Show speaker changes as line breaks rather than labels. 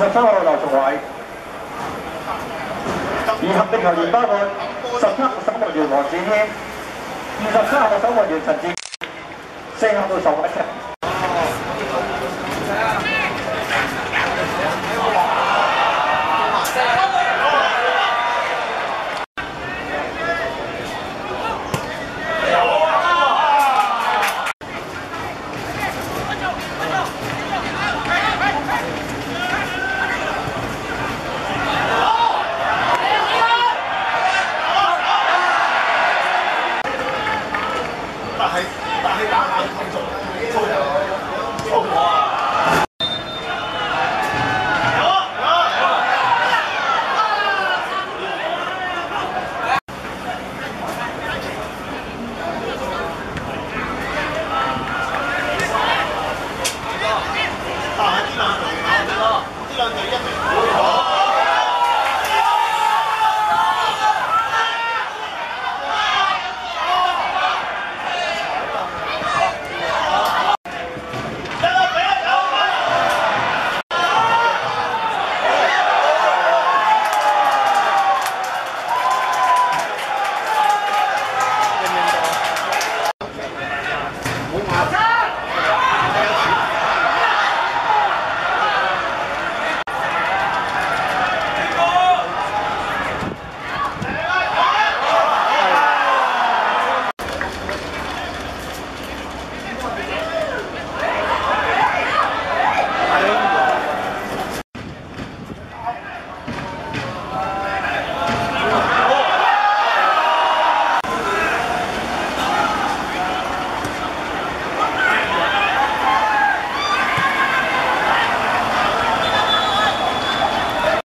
二十三號刘崇伟，
二合球员包括十七十五號樓子軒，二十三号十五號樓陳志，四號對宋偉。
但係打硬球做粗啊！